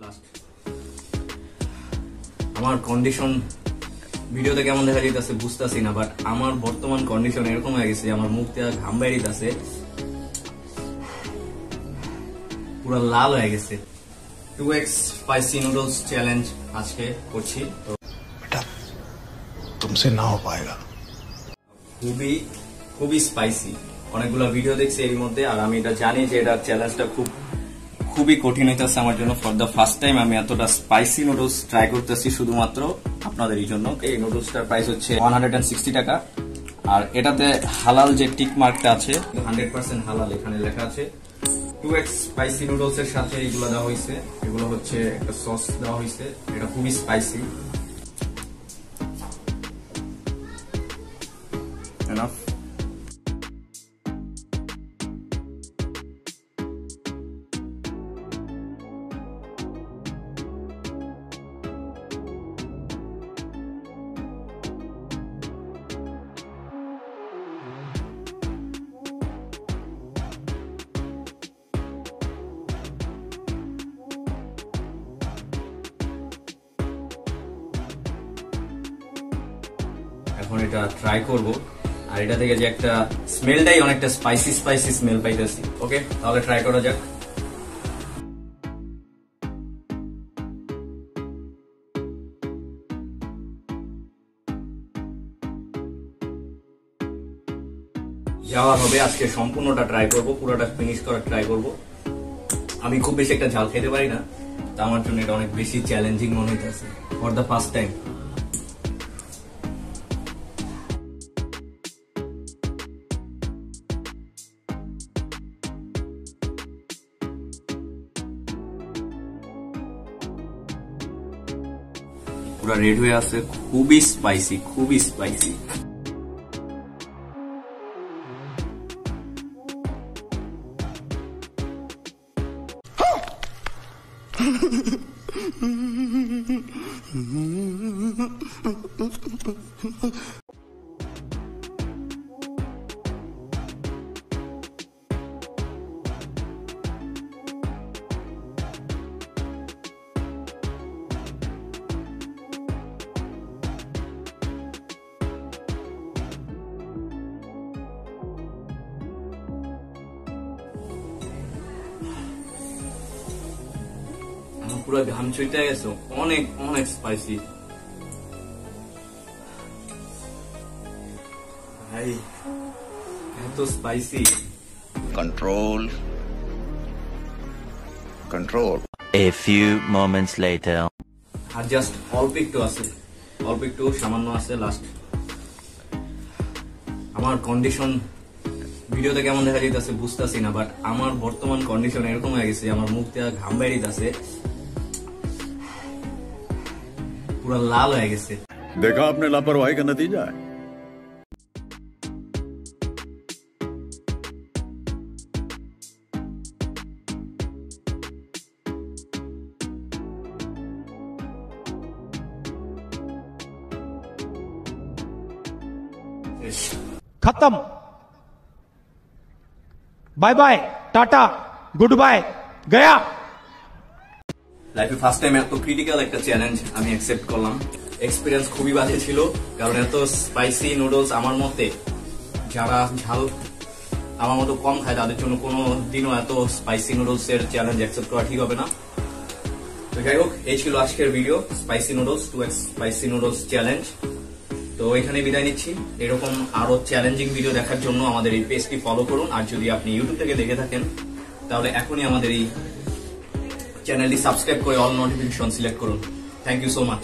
Last আমার condition ভিডিওতে কেমন দেখা যাইতেছে বুঝতেছি না বাট আমার বর্তমান কন্ডিশন এরকম হয়ে গেছে যে আমার মুখ থেকে ঘাম বেরিতেছে পুরো লাল হয়ে গেছে two X spicy noodles challenge আজকে করছি তো बेटा तुमसे ना हो पाएगा খুবই খুবই স্পাইসি অনেকগুলো ভিডিও দেখছি এর মধ্যে আর আমি এটা জানি যে এটা চ্যালেঞ্জটা খুব খুবই কঠিন হইতেছে আমার জন্য। ফর দ্য ফার্স্ট টাইম আমি এতটা স্পাইসি নুডলস ট্রাই করতেছি শুধুমাত্র আপনাদের এই জন্য। এই নুডলসটার প্রাইস হচ্ছে ওয়ান হান্ড্রেড অ্যান্ড সিক্সটি টাকা। আর এটাতে হালাল যে টিক মার্কটা আছে হান্ড্রেড পার্সেন্ট হালাল এখানে লেখা আছে। টু এক্স স্পাইসি নুডলস এর সাথে এগুলো দেওয়া হয়েছে এগুলো হচ্ছে একটা সস দেওয়া হয়েছে এটা খুবই স্পাইসি enough? এখন এটা ট্রাই করব। আর এটা থেকে যে একটা স্মেলটাই অনেকটা স্পাইসি স্পাইসি স্মেল পাইতেছি। ওকে তাহলে ট্রাই করা যাক। যাওয়া হবে, আজকে সম্পূর্ণটা ট্রাই করব, পুরোটা ফিনিশ করার ট্রাই করব। আমি খুব বেশি একটা ঝাল খেতে পারি না, তা আমার জন্য এটা অনেক বেশি চ্যালেঞ্জিং মনে হইতেছে ফর দ্য ফার্স্ট টাইম পুরো রেড হয়ে আছে খুবই স্পাইসি খুবই স্পাইসি পুরো ঘাম ছুইটা গেছে। অনেক অনেক স্পাইসি এত spicy control control a few moments later R just অল্প একটু আছে। অল্প একটু সামান্য আছে লাস্ট আমার কন্ডিশন ভিডিওতে কেমন দেখা যাইতেছে বুঝতেছি না বাট আমার বর্তমান কন্ডিশন এরকম হয়ে গেছে আমার মুখ দেওয়া ঘাম বেরিয়ে पूरा लाल है इससे देखा आपने लापरवाही का नतीजा है? खत्म। Bye bye tata good bye गया। লাইফে ফার্স্ট টাইম এত ক্রিটিক্যাল একটা চ্যালেঞ্জ আমি অ্যাকসেপ্ট করলাম। এক্সপিরিয়েন্স খুবই বাজে ছিল, কারণ এত স্পাইসি নুডলস আমার মতে যারা ঝাল আমার মতো কম খায়, তাদের জন্য কোনো দিনও এত স্পাইসি নুডলস এর চ্যালেঞ্জ অ্যাকসেপ্ট করা ঠিক হবে না। তো যাই হোক, এই ছিল আজকের video spicy noodles two X spicy noodles challenge তো এখানে বিদায় নিচ্ছি। এরকম আরও চ্যালেঞ্জিং ভিডিও দেখার জন্য আমাদের এই পেজটি ফলো করুন। আর যদি আপনি ইউটিউব থেকে দেখে থাকেন, তাহলে এখনই আমাদের এই চ্যানেলটি সাবস্ক্রাইব করে অল নোটিফিকেশন সিলেক্ট করুন। Thank you so much